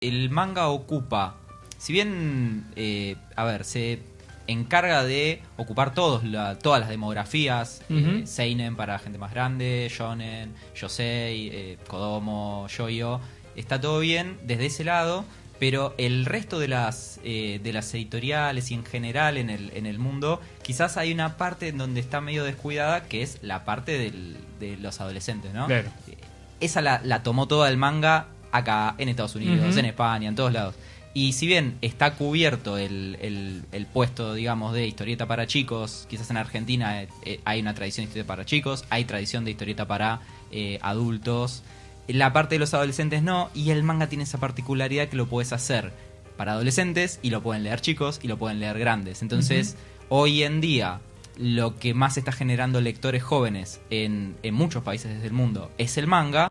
el manga ocupa, si bien, eh, a ver, se encarga de ocupar todos la- todas las demografías, eh. Seinen para gente más grande, Shonen, Yosei, eh, Kodomo, Yoyo, está todo bien desde ese lado, pero el resto de las eh, de las editoriales y en general en el, en el mundo, quizás hay una parte en donde está medio descuidada, que es la parte del- de los adolescentes, ¿no? Claro. esa la, la tomó toda el manga acá en Estados Unidos, Ujú. en España, en todos lados. Y si bien está cubierto el, el- el puesto, digamos, de historieta para chicos, quizás en Argentina eh, eh, hay una tradición de historieta para chicos, hay tradición de historieta para eh, adultos, la parte de los adolescentes no, y el manga tiene esa particularidad que lo puedes hacer para adolescentes y lo pueden leer chicos y lo pueden leer grandes. Entonces, hoy en día, lo que más está generando lectores jóvenes en, en muchos países del mundo es el manga.